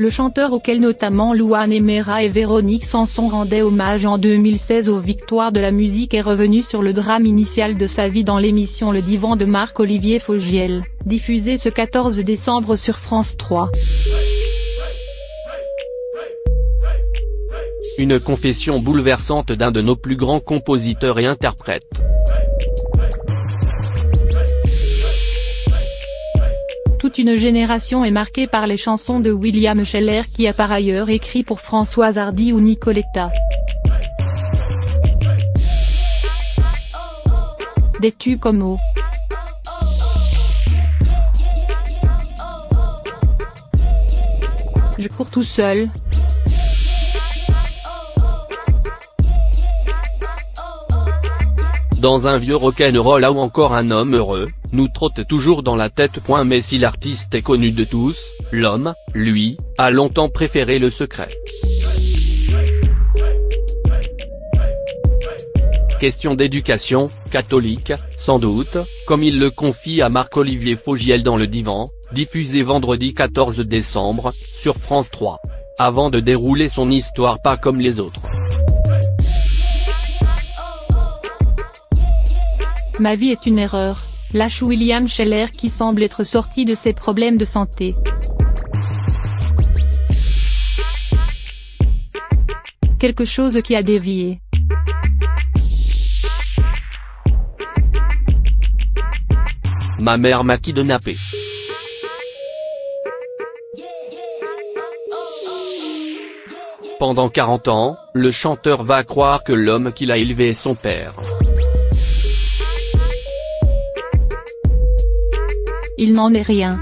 Le chanteur auquel notamment Louane Emera et Véronique Sanson rendaient hommage en 2016 aux victoires de la musique est revenu sur le drame initial de sa vie dans l'émission Le Divan de Marc-Olivier Fogiel, diffusée ce 14 décembre sur France 3. Une confession bouleversante d'un de nos plus grands compositeurs et interprètes. Toute une génération est marquée par les chansons de William Scheller qui a par ailleurs écrit pour Françoise Hardy ou Nicoletta. Des tubes comme Oh. Je cours tout seul, Dans un vieux rock'n'roll ou encore un homme heureux, nous trotte toujours dans la tête. Point mais si l'artiste est connu de tous, l'homme, lui, a longtemps préféré le secret. Question d'éducation, catholique, sans doute, comme il le confie à Marc-Olivier Fogiel dans le divan, diffusé vendredi 14 décembre, sur France 3. Avant de dérouler son histoire pas comme les autres. Ma vie est une erreur, lâche William Scheller qui semble être sorti de ses problèmes de santé. Quelque chose qui a dévié. Ma mère m'a kidnappé. Pendant 40 ans, le chanteur va croire que l'homme qu'il a élevé est son père. Il n'en est rien.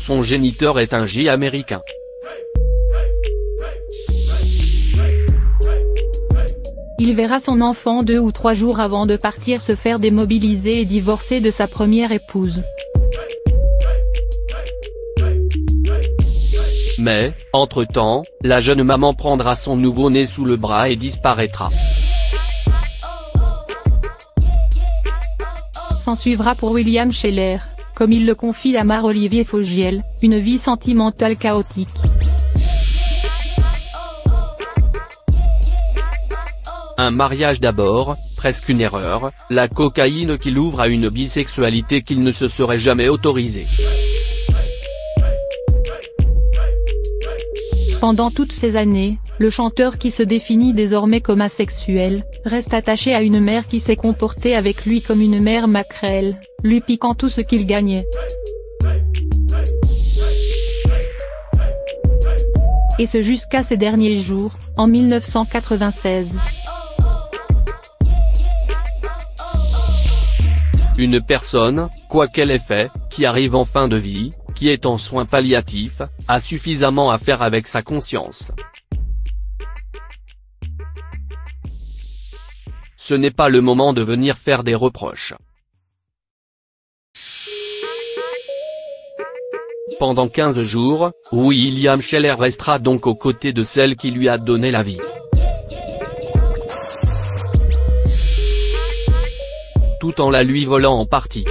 Son géniteur est un J américain. Il verra son enfant deux ou trois jours avant de partir se faire démobiliser et divorcer de sa première épouse. Mais, entre-temps, la jeune maman prendra son nouveau-né sous le bras et disparaîtra. Suivra pour William Scheller, comme il le confie à Mar-Olivier Fogiel, une vie sentimentale chaotique. Un mariage d'abord, presque une erreur, la cocaïne qui l'ouvre à une bisexualité qu'il ne se serait jamais autorisée. Pendant toutes ces années, le chanteur qui se définit désormais comme asexuel, reste attaché à une mère qui s'est comportée avec lui comme une mère maquerelle, lui piquant tout ce qu'il gagnait. Et ce jusqu'à ces derniers jours, en 1996. Une personne, quoi qu'elle ait fait, qui arrive en fin de vie, qui est en soins palliatifs, a suffisamment à faire avec sa conscience. Ce n'est pas le moment de venir faire des reproches. Pendant 15 jours, William Scheller restera donc aux côtés de celle qui lui a donné la vie. Tout en la lui volant en partie.